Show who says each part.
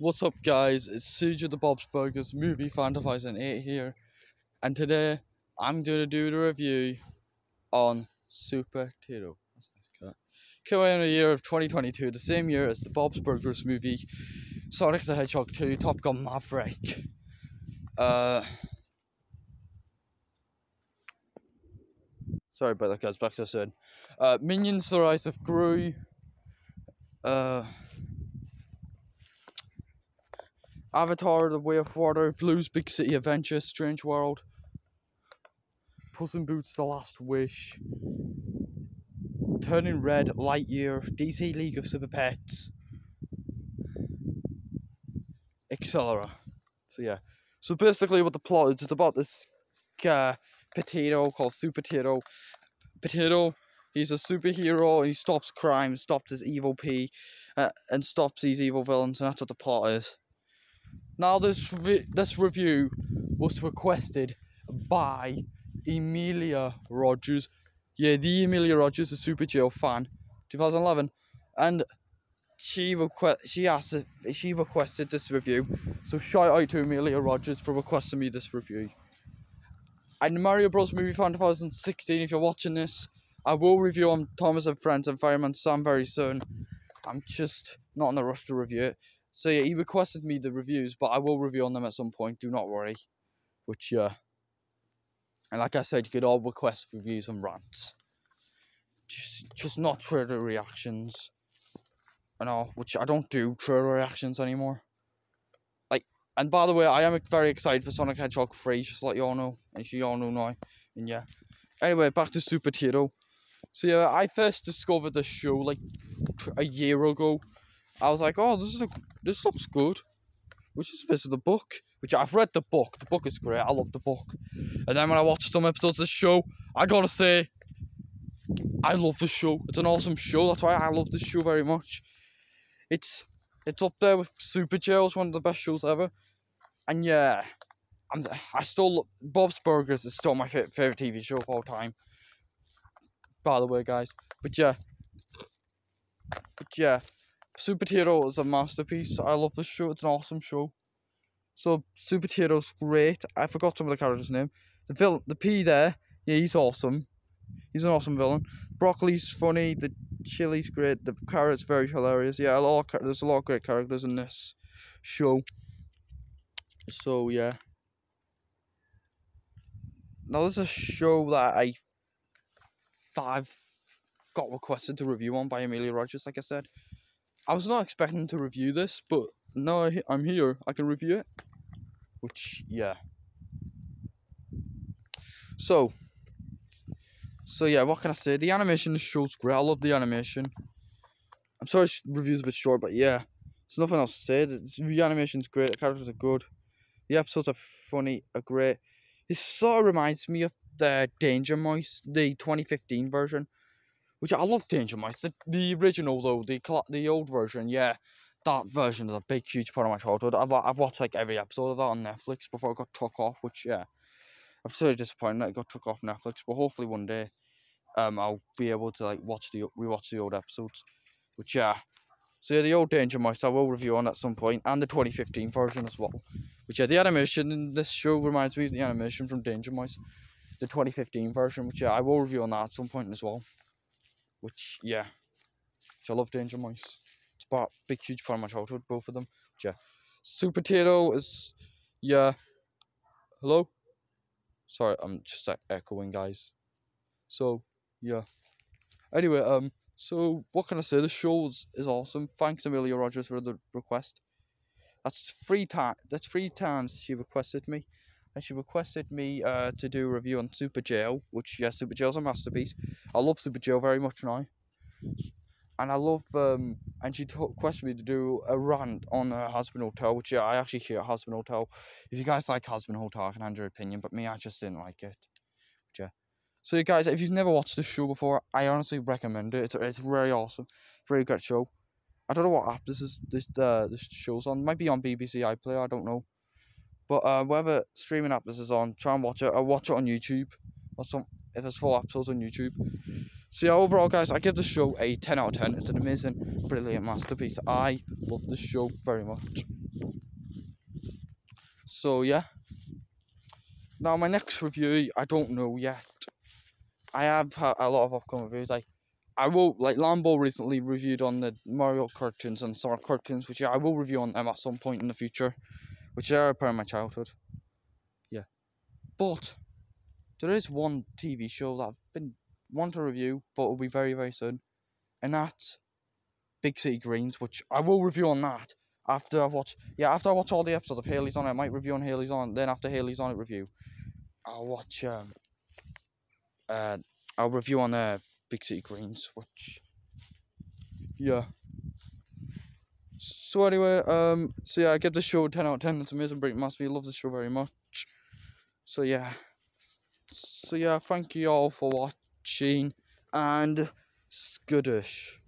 Speaker 1: What's up, guys? It's of the Bob's Burgers movie fan 2008 here, and today I'm going to do the review on Super Tito. That's nice. Came out in the year of 2022, the same year as the Bob's Burgers movie, Sonic the Hedgehog 2, Top Gun Maverick. Uh, sorry about that, guys. Back to the said. Uh, Minions: The Rise of Gru. Uh. Avatar, The Way of Water, Blue's Big City Adventure, Strange World, Puss in Boots, The Last Wish, Turning Red, Lightyear, DC League of Super Pets, etc. So yeah. So basically what the plot is, it's about this uh, potato called Super Potato. Potato, he's a superhero and he stops crime, stops his evil Pea, uh, and stops these evil villains, and that's what the plot is. Now this this review was requested by Emilia Rogers. Yeah, the Emilia Rogers, a Superjail fan, 2011, and she request she asked she requested this review. So shout out to Emilia Rogers for requesting me this review. And Mario Bros. Movie Fan 2016. If you're watching this, I will review on Thomas and Friends and Fireman Sam very soon. I'm just not in a rush to review it. So yeah, he requested me the reviews, but I will review on them at some point. Do not worry. Which yeah, and like I said, you could all request reviews and rants. Just, just not trailer reactions. And all, which I don't do trailer reactions anymore. Like, and by the way, I am very excited for Sonic Hedgehog 3, just let you all know. As you all know now. And yeah. Anyway, back to Supertato. So yeah, I first discovered the show like a year ago I was like, oh, this is a, this looks good. Which is based of the book, which I've read the book. The book is great. I love the book. And then when I watched some episodes of the show, I gotta say, I love the show. It's an awesome show. That's why I love this show very much. It's it's up there with Super. It's one of the best shows ever. And yeah, I'm I still Bob's Burgers is still my favorite TV show of all time. By the way, guys. But yeah. But yeah. Super Hero is a masterpiece. I love this show. It's an awesome show. So Super Hero's great. I forgot some of the characters' name. The villain, the Pea there, yeah, he's awesome. He's an awesome villain. Broccoli's funny. The chili's great. The carrot's very hilarious. Yeah, a lot. Of, there's a lot of great characters in this show. So yeah. Now this is a show that I, I've got requested to review on by Amelia Rogers. Like I said. I was not expecting to review this, but now I'm here, I can review it. Which, yeah. So, so yeah, what can I say? The animation the show's great. I love the animation. I'm sorry, the review's a bit short, but yeah, there's nothing else to say. The animation's great. The characters are good. The episodes are funny, are great. It sort of reminds me of the Danger Mouse, the 2015 version which I love Danger Mouse. The, the original though, the the old version, yeah, that version is a big, huge part of my childhood. I've I've watched like every episode of that on Netflix before it got took off. Which yeah, I'm so disappointed that it got took off Netflix. But hopefully one day, um, I'll be able to like watch the rewatch the old episodes. Which yeah, so yeah, the old Danger Mouse I will review on at some point, and the 2015 version as well. Which yeah, the animation in this show reminds me of the animation from Danger Mouse, the 2015 version. Which yeah, I will review on that at some point as well. Which, yeah. Which I love Danger Mouse. It's a big, huge part of my childhood, both of them. Which, yeah. Super Potato is, yeah. Hello? Sorry, I'm just echoing, guys. So, yeah. Anyway, um, so what can I say? The show is, is awesome. Thanks, Amelia Rogers, for the request. That's three times. That's three times she requested me and she requested me uh, to do a review on Superjail, which, yeah, Superjail's a masterpiece. I love Superjail very much now. And I love, um, and she requested me to do a rant on uh, Hazbin Hotel, which, yeah, I actually hear Hazbin Hotel. If you guys like Hazbin Hotel, I can hand your opinion, but me, I just didn't like it. But, yeah. So, you guys, if you've never watched this show before, I honestly recommend it. It's, it's very awesome. Very good show. I don't know what app this is. This uh, this show's on. It might be on BBC iPlayer. I don't know. But uh, whatever streaming app this is on, try and watch it. Or watch it on YouTube. Or some if there's four episodes on YouTube. So yeah, overall guys, I give the show a 10 out of 10. It's an amazing, brilliant masterpiece. I love this show very much. So yeah. Now my next review, I don't know yet. I have had a lot of upcoming reviews. Like I will like Lambo recently reviewed on the Mario cartoons and Sonic cartoons, which I will review on them at some point in the future, which are part of my childhood. Yeah, but there is one TV show that I've been wanting to review, but it'll be very very soon, and that's Big City Greens, which I will review on that after I've watched. Yeah, after I watch all the episodes of Hailey's on it, I might review on Hailey's on. Then after Hailey's on it review, I'll watch um uh I'll review on uh Big City Greens, which yeah. So anyway, um, so yeah, I give the show ten out of ten. It's amazing, Break Master. I love the show very much. So yeah, so yeah, thank you all for watching and skuddish.